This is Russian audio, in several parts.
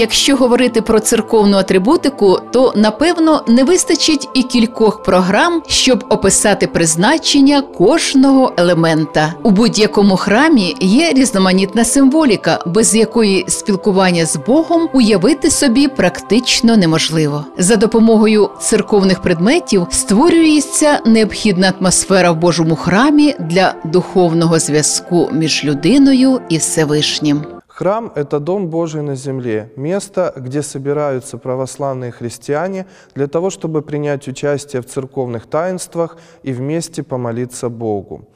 Якщо говорити про церковну атрибутику, то напевно не вистачить і кількох програм, щоб описати призначення кожного елемента. У будь-якому храмі є різноманітна символіка, без якої спілкування з Богом уявити собі практично неможливо. За допомогою церковних предметів створюється необхідна атмосфера в Божому храмі для духовного зв'язку між людиною і Всевишнім. Храм – это Дом Божий на земле, место, где собираются православные христиане для того, чтобы принять участие в церковных таинствах и вместе помолиться Богу.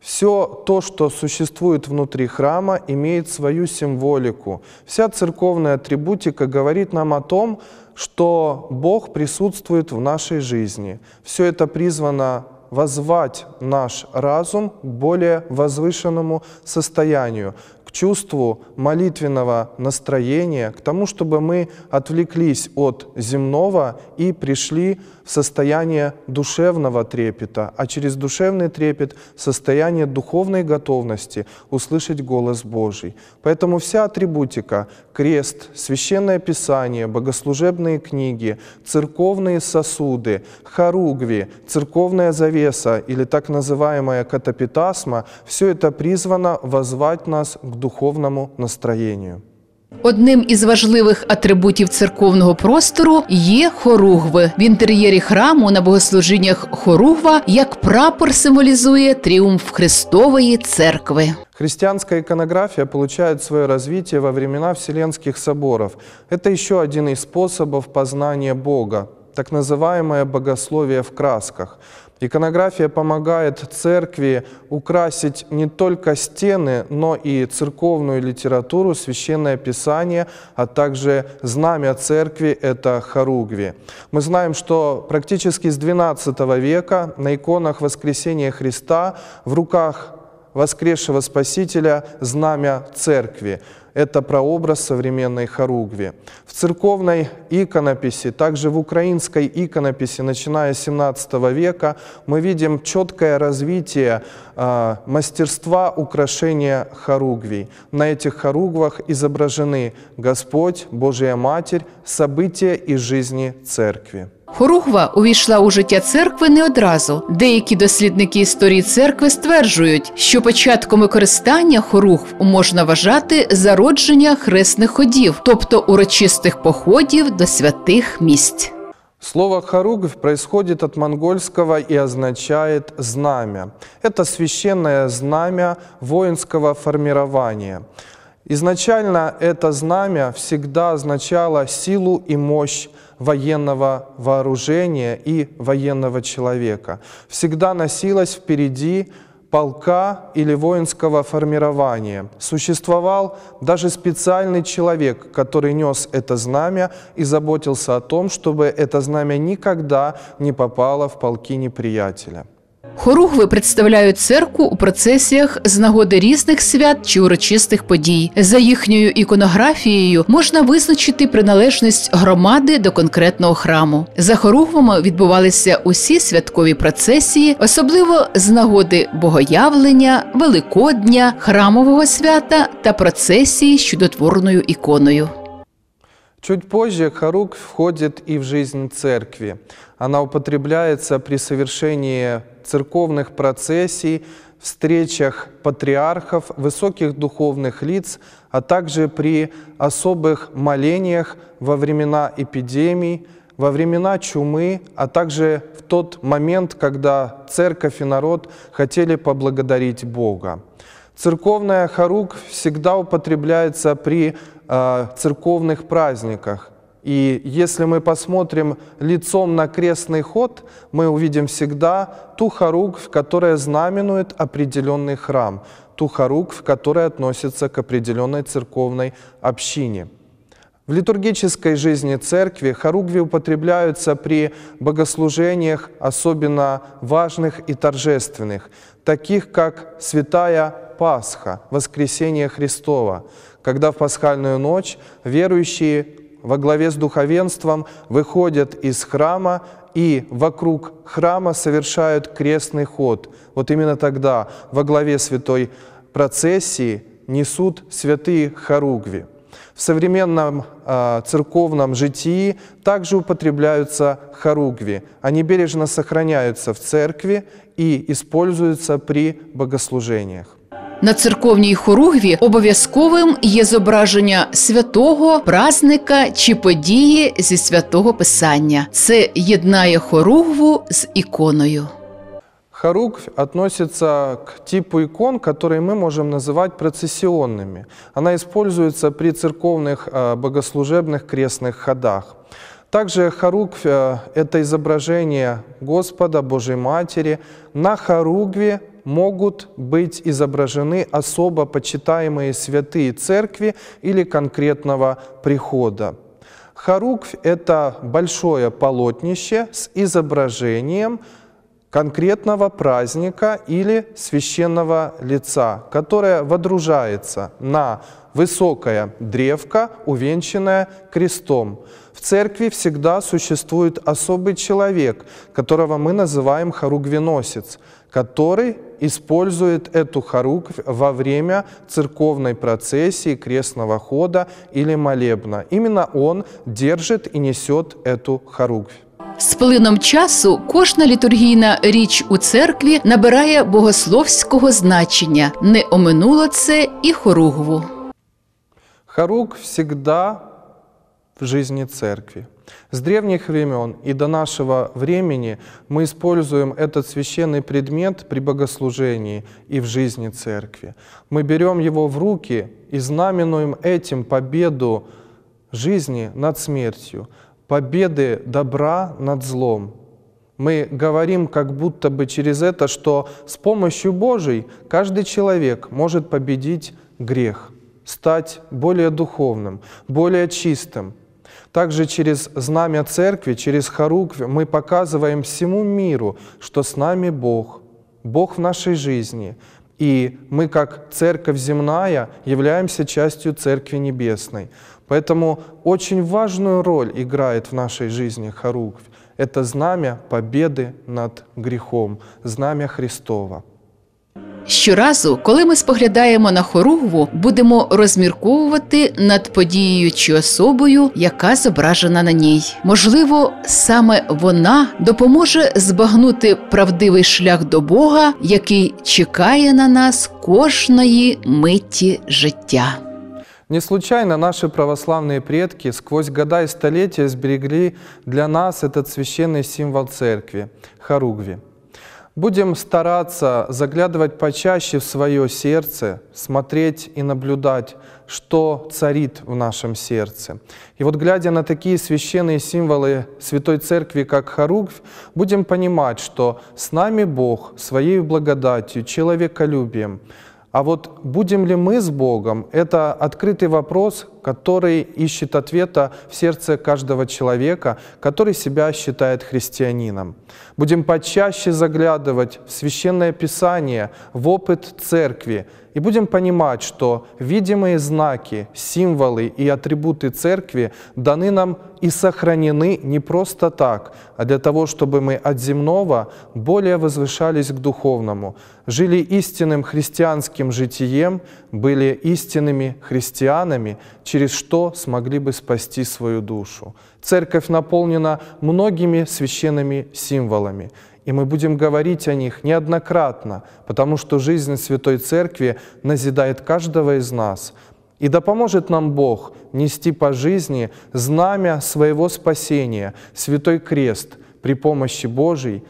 Все то, что существует внутри храма, имеет свою символику. Вся церковная атрибутика говорит нам о том, что Бог присутствует в нашей жизни. Все это призвано возвать наш разум к более возвышенному состоянию, к чувству молитвенного настроения, к тому, чтобы мы отвлеклись от земного и пришли в состояние душевного трепета, а через душевный трепет состояние духовной готовности услышать голос Божий. Поэтому вся атрибутика, крест, священное писание, богослужебные книги, церковные сосуды, хоругви, церковная завеса или так называемая катапитасма, все это призвано возвать нас к духовному настроению. Одним із важливих атрибутів церковного простору є хоругви. В інтер'єрі храму на богослужіннях хоругва як прапор символізує тріумф Христової церкви. Христианская иконография получает свое развитие во времена Вселенских соборов. Это еще один из способов познания Бога, так называемое богословие в красках. Иконография помогает церкви украсить не только стены, но и церковную литературу, священное писание, а также знамя церкви – это хоругви. Мы знаем, что практически с XII века на иконах Воскресения Христа в руках воскресшего Спасителя знамя церкви. Это прообраз современной хоругви. В церковной иконописи, также в украинской иконописи, начиная с 17 века, мы видим четкое развитие э, мастерства украшения хоругвий. На этих хоругвах изображены Господь, Божья Матерь, события из жизни церкви. Хоругва увійшла у життя церкви не одразу. Деякі дослідники історії церкви стверджують, що початком використання хоругв можна вважати зародження хресних ходів, тобто урочистих походів до святих місць. Слово «хоругвь» происходит от монгольского и означает «знамя». Это священное знамя воинского формирования. Изначально это знамя всегда означало силу и мощь военного вооружения и военного человека. Всегда носилось впереди полка или воинского формирования. Существовал даже специальный человек, который нес это знамя и заботился о том, чтобы это знамя никогда не попало в полки неприятеля. Хоругви представляють церкву у процесіях з нагоди різних свят чи урочистих подій. За їхньою іконографією можна визначити приналежність громади до конкретного храму. За хоругвами відбувалися усі святкові процесії, особливо з нагоди богоявлення, великодня, храмового свята та процесії з чудотворною іконою. Чуть позже хоруг входит и в жизнь церкви. Она употребляется при совершении церковных процессий, встречах патриархов, высоких духовных лиц, а также при особых молениях во времена эпидемий, во времена чумы, а также в тот момент, когда церковь и народ хотели поблагодарить Бога. Церковная хоруг всегда употребляется при э, церковных праздниках. И если мы посмотрим лицом на крестный ход, мы увидим всегда ту хоругвь, которая знаменует определенный храм, ту хоругвь, которая относится к определенной церковной общине. В литургической жизни церкви хоругви употребляются при богослужениях особенно важных и торжественных, таких как Святая Пасха, Воскресение Христова, когда в пасхальную ночь верующие во главе с духовенством выходят из храма и вокруг храма совершают крестный ход. Вот именно тогда во главе святой процессии несут святые хоругви. В современном э, церковном житии также употребляются хоругви. Они бережно сохраняются в церкви и используются при богослужениях. На церковній хоругві обов'язковим є зображення святого, празника чи події зі святого писання. Це єднає хоругву з іконою. Хоругвь относится к типу икон, которые мы можем называть процессионными. Она используется при церковных э, богослужебных крестных ходах. Также хоругвь э, – это изображение Господа, Божьей Матери. На хоругве могут быть изображены особо почитаемые святые церкви или конкретного прихода. Хоругвь – это большое полотнище с изображением конкретного праздника или священного лица, которое водружается на высокая древка, увенчанная крестом. В церкви всегда существует особый человек, которого мы называем хоругвеносец, который использует эту хоругвь во время церковной процессии, крестного хода или молебна. Именно он держит и несет эту хоругвь. З плином часу кожна літургійна річ у церкві набирає богословського значення. Не оминуло це і хоругву. Хоруг всегда в жизни церкви. С древних времен и до нашего времени мы используем этот священный предмет при богослужении и в жизни церкви. Мы берем его в руки и знаменуем этим победу жизни над смертью, победы добра над злом. Мы говорим как будто бы через это, что с помощью Божией каждый человек может победить грех, стать более духовным, более чистым. Также через знамя церкви, через хоругвь мы показываем всему миру, что с нами Бог, Бог в нашей жизни, и мы, как церковь земная, являемся частью Церкви Небесной. Поэтому очень важную роль играет в нашей жизни хоругвь. Это знамя победы над грехом, знамя Христова. Щоразу, коли ми споглядаємо на хоругву, будемо розмірковувати над подією чи особою, яка зображена на ній. Можливо, саме вона допоможе збагнути правдивий шлях до Бога, який чекає на нас кожної миті життя. Не случайно наши православные предки сквозь года и столетия сберегли для нас этот священный символ церкви – хоругви. Будем стараться заглядывать почаще в свое сердце, смотреть и наблюдать, что царит в нашем сердце. И вот глядя на такие священные символы Святой Церкви, как Харугвь, будем понимать, что с нами Бог своей благодатью, человеколюбием. А вот будем ли мы с Богом, это открытый вопрос, который ищет ответа в сердце каждого человека, который себя считает христианином. Будем почаще заглядывать в Священное Писание, в опыт Церкви, и будем понимать, что видимые знаки, символы и атрибуты Церкви даны нам и сохранены не просто так, а для того, чтобы мы от земного более возвышались к духовному, жили истинным христианским житием, были истинными христианами, через что смогли бы спасти свою душу. Церковь наполнена многими священными символами, и мы будем говорить о них неоднократно, потому что жизнь Святой Церкви назидает каждого из нас. И да поможет нам Бог нести по жизни знамя своего спасения, Святой Крест, при помощи Божьей,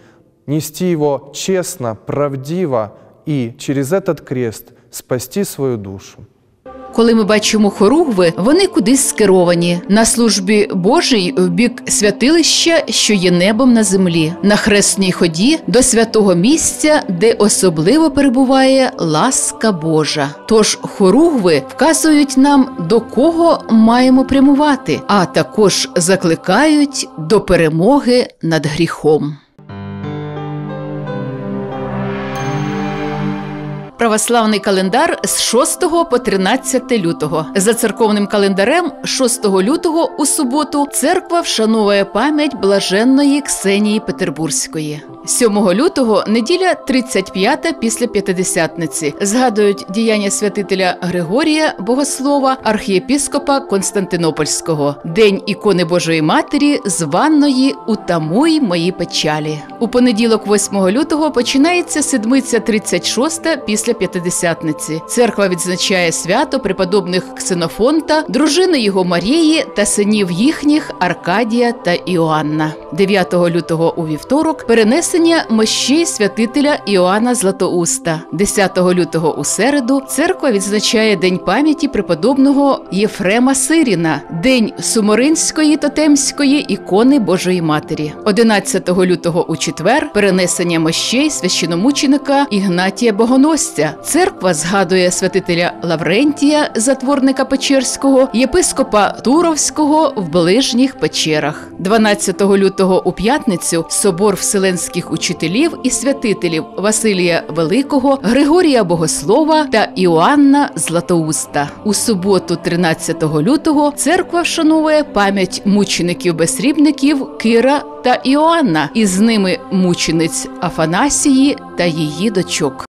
нести его честно, правдиво и через этот крест спасти свою душу. Коли ми бачимо хоругви, вони кудись скеровані на службі Божій в бік святилища, що є небом на землі, на хресній ході до святого місця, де особливо перебуває ласка Божа. Тож хоругви вказують нам, до кого маємо прямувати, а також закликають до перемоги над гріхом. Православний календар з 6 по 13 лютого. За церковним календарем, 6 лютого у суботу, церква вшановує пам'ять блаженної Ксенії Петербурзької. 7 лютого неділя 35 після п'ятидесятниці згадують діяння святителя Григорія Богослова, архієпіскопа Константинопольського, День ікони Божої Матері, званої Утамуй мої печалі. У понеділок, 8 лютого, починається седмиця 36 після п'ятидесятниці. Церква відзначає свято преподобних Ксенофонта, дружини його Марії та синів їхніх Аркадія та Іоанна. 9 лютого у вівторок перенесення мощей святителя Іоанна Златоуста. 10 лютого у середу церква відзначає День пам'яті преподобного Єфрема Сиріна, День Суморинської тотемської ікони Божої Матері. 11 лютого у четвер перенесення мощей священомученика Ігнатія Богоносця. Церква згадує святителя Лаврентія, затворника Печерського, єпископа Туровського в ближніх печерах. 12 лютого у п'ятницю собор вселенських учителів і святителів Василія Великого, Григорія Богослова та Іоанна Златоуста. У суботу, 13 лютого, церква вшановує пам'ять мучеників-безсрібників Кира та Іоанна, і з ними мучениць Афанасії та її дочок.